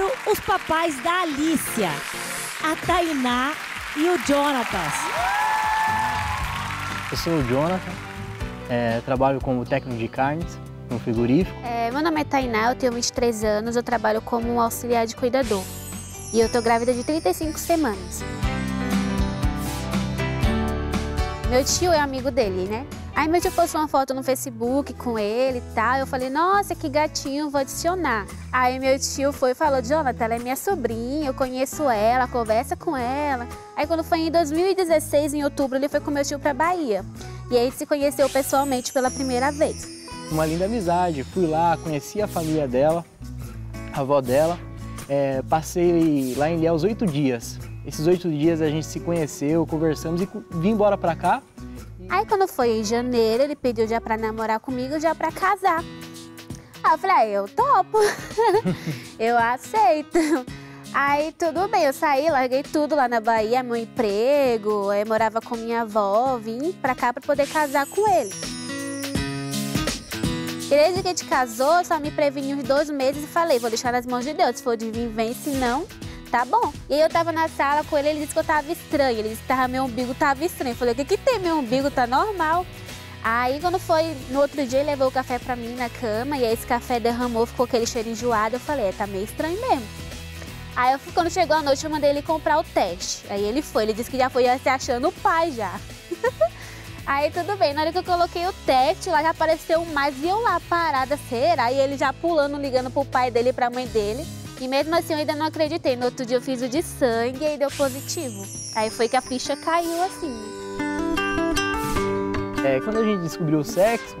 primeiro, os papais da Alicia, a Tainá e o Jonatas. Eu sou o Jonathan, é, trabalho como técnico de carnes no frigorífico. É, meu nome é Tainá, eu tenho 23 anos, eu trabalho como um auxiliar de cuidador. E eu tô grávida de 35 semanas. Meu tio é amigo dele, né? Aí meu tio postou uma foto no Facebook com ele e tal. Eu falei, nossa, que gatinho, vou adicionar. Aí meu tio foi e falou, Jonathan, ela é minha sobrinha, eu conheço ela, conversa com ela. Aí quando foi em 2016, em outubro, ele foi com meu tio pra Bahia. E aí se conheceu pessoalmente pela primeira vez. Uma linda amizade, fui lá, conheci a família dela, a avó dela. É, passei lá em Ilhéus oito dias. Esses oito dias a gente se conheceu, conversamos e vim embora pra cá. Aí quando foi em janeiro, ele pediu já pra namorar comigo, já pra casar. Aí eu falei, ah, eu topo, eu aceito. Aí tudo bem, eu saí, larguei tudo lá na Bahia, meu emprego, eu morava com minha avó, vim pra cá pra poder casar com ele. Desde que a gente casou, só me preveni uns dois meses e falei, vou deixar nas mãos de Deus, se for de vir, vem, se não, tá bom. E aí eu tava na sala com ele, ele disse que eu tava estranha, ele disse que tava, meu umbigo tava estranho. Eu falei, o que que tem, meu umbigo tá normal. Aí quando foi, no outro dia ele levou o café pra mim na cama, e aí esse café derramou, ficou aquele cheiro enjoado, eu falei, é, tá meio estranho mesmo. Aí eu, quando chegou a noite, eu mandei ele comprar o teste. Aí ele foi, ele disse que já foi se achando o pai já. Aí tudo bem, na hora que eu coloquei o teste, lá já apareceu mais e eu lá parada, será? E ele já pulando, ligando pro pai dele e pra mãe dele. E mesmo assim eu ainda não acreditei. No outro dia eu fiz o de sangue e deu positivo. Aí foi que a ficha caiu assim. É, quando a gente descobriu o sexo,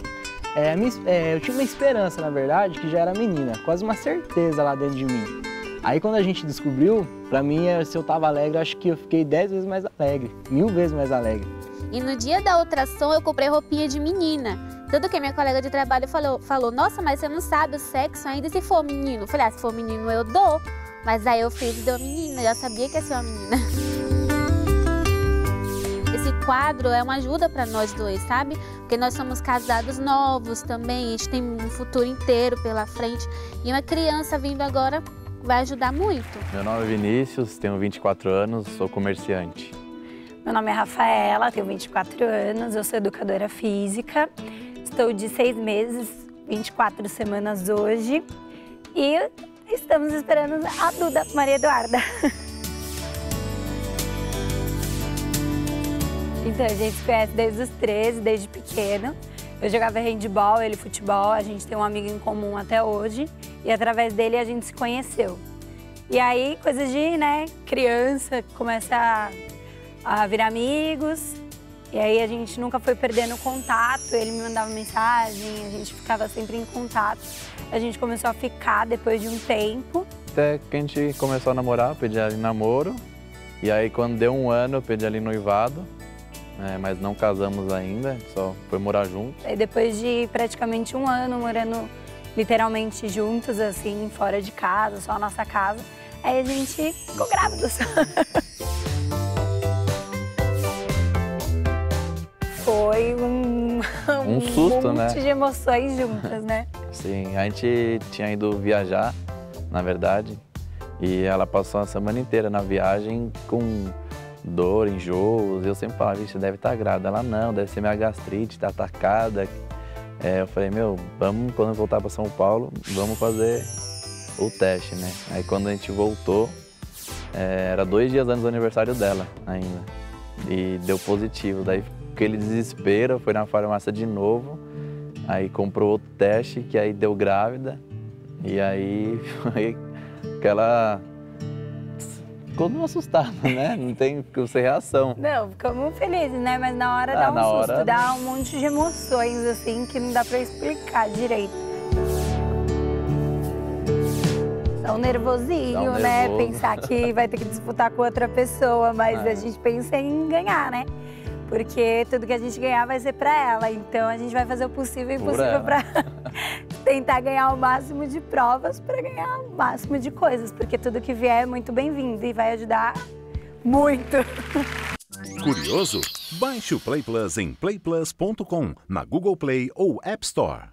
é, minha, é, eu tinha uma esperança, na verdade, que já era menina, quase uma certeza lá dentro de mim. Aí quando a gente descobriu, pra mim, é, se eu tava alegre, acho que eu fiquei dez vezes mais alegre, mil vezes mais alegre. E no dia da ultrassom eu comprei roupinha de menina. Tanto que minha colega de trabalho falou, falou, nossa, mas você não sabe o sexo ainda se for menino. Eu falei, ah, se for menino eu dou. Mas aí eu fiz e deu menina, eu já sabia que ia ser uma menina. Esse quadro é uma ajuda para nós dois, sabe? Porque nós somos casados novos também, a gente tem um futuro inteiro pela frente. E uma criança vindo agora vai ajudar muito. Meu nome é Vinícius, tenho 24 anos, sou comerciante. Meu nome é Rafaela, tenho 24 anos, eu sou educadora física. Estou de seis meses, 24 semanas hoje. E estamos esperando a Duda, Maria Eduarda. Então, a gente se conhece desde os 13, desde pequeno. Eu jogava handball, ele futebol, a gente tem um amigo em comum até hoje. E através dele a gente se conheceu. E aí, coisas de, né, criança, começa a a virar amigos. E aí a gente nunca foi perdendo contato, ele me mandava mensagem, a gente ficava sempre em contato. A gente começou a ficar depois de um tempo. Até que a gente começou a namorar, pedi ali namoro. E aí quando deu um ano eu pedi ali noivado, é, mas não casamos ainda, só foi morar juntos. E depois de praticamente um ano morando literalmente juntos, assim, fora de casa, só a nossa casa, aí a gente ficou grávidos. um susto, um né? monte de emoções juntas, né? Sim, a gente tinha ido viajar, na verdade, e ela passou a semana inteira na viagem com dor, enjoos. Eu sempre falava, vixe, deve estar tá grávida. Ela não, deve ser minha gastrite, tá atacada. É, eu falei, meu, vamos, quando eu voltar para São Paulo, vamos fazer o teste, né? Aí quando a gente voltou, é, era dois dias antes do aniversário dela ainda. E deu positivo. Daí aquele desespero, foi na farmácia de novo, aí comprou outro teste, que aí deu grávida, e aí foi aquela... Ficou meio assustado, né? Não tem ficou sem reação. Não, ficamos felizes, né? Mas na hora ah, dá um susto, hora... dá um monte de emoções, assim, que não dá pra explicar direito. Dá um nervosinho, um né? Pensar que vai ter que disputar com outra pessoa, mas é. a gente pensa em ganhar, né? Porque tudo que a gente ganhar vai ser para ela. Então a gente vai fazer o possível e impossível para tentar ganhar o máximo de provas para ganhar o máximo de coisas, porque tudo que vier é muito bem-vindo e vai ajudar muito. Curioso? Baixe o Play Plus em playplus.com, na Google Play ou App Store.